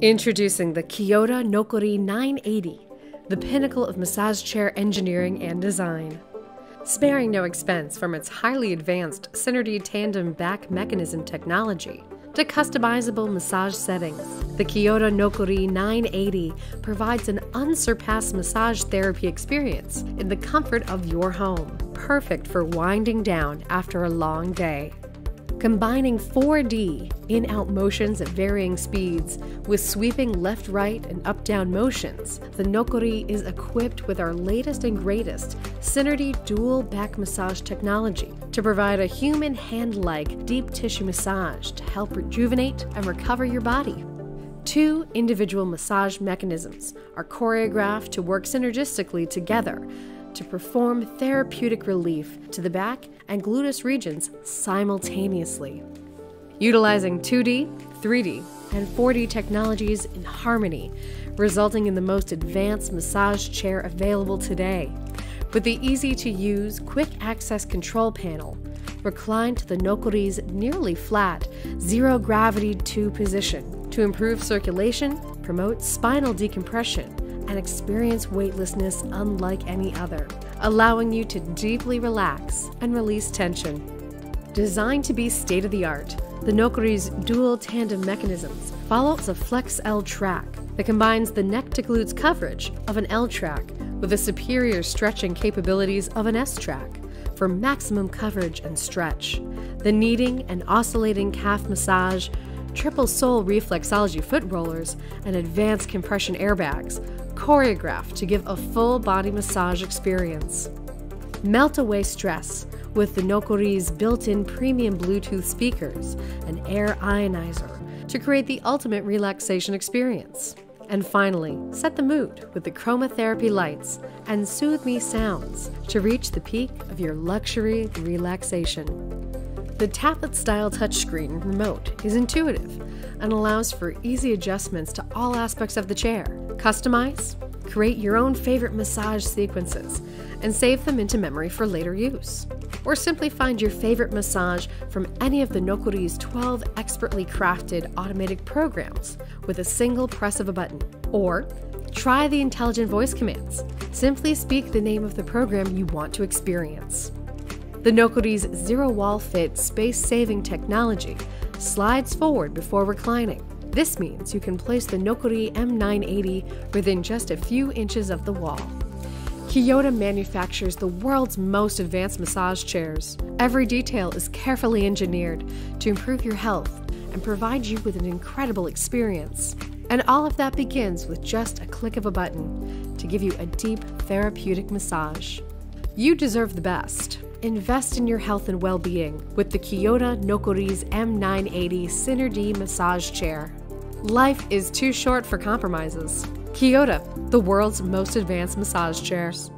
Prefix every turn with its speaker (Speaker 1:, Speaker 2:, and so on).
Speaker 1: Introducing the Kyota Nokori 980, the pinnacle of massage chair engineering and design. Sparing no expense from its highly advanced Syner-D tandem back mechanism technology to customizable massage settings, the Kyota Nokori 980 provides an unsurpassed massage therapy experience in the comfort of your home, perfect for winding down after a long day. Combining 4D in out motions at varying speeds with sweeping left right and up down motions, the Nokori is equipped with our latest and greatest Syner-D dual back massage technology to provide a human hand like deep tissue massage to help rejuvenate and recover your body. Two individual massage mechanisms are choreographed to work synergistically together to perform therapeutic relief to the back and gluteus regions simultaneously. Utilizing 2D, 3D, and 4D technologies in harmony, resulting in the most advanced massage chair available today. With the easy to use, quick access control panel, recline to the Nokori's nearly flat, zero gravity 2 position to improve circulation, promote spinal decompression, and experience weightlessness unlike any other, allowing you to deeply relax and release tension. Designed to be state of the art, the Nokori's dual tandem mechanisms follows a Flex L track that combines the neck to glutes coverage of an L track with the superior stretching capabilities of an S track for maximum coverage and stretch. The kneading and oscillating calf massage, triple sole reflexology foot rollers, and advanced compression airbags choreographed to give a full body massage experience. Melt away stress with the Nokori's built in premium Bluetooth speakers and air ionizer to create the ultimate relaxation experience. And finally, set the mood with the chromotherapy lights and soothe me sounds to reach the peak of your luxury relaxation. The tablet style touchscreen remote is intuitive and allows for easy adjustments to all aspects of the chair. Customize, create your own favorite massage sequences, and save them into memory for later use. Or simply find your favorite massage from any of the Nokori's 12 expertly crafted automated programs with a single press of a button. Or try the intelligent voice commands. Simply speak the name of the program you want to experience. The Nokori's zero wall fit space saving technology slides forward before reclining. This means you can place the Nokori M980 within just a few inches of the wall. Kyota manufactures the world's most advanced massage chairs. Every detail is carefully engineered to improve your health and provide you with an incredible experience. And all of that begins with just a click of a button to give you a deep therapeutic massage. You deserve the best. Invest in your health and well being with the Kyota Nokori's M980 Syner-D massage chair. Life is too short for compromises. Kyota, the world's most advanced massage chairs.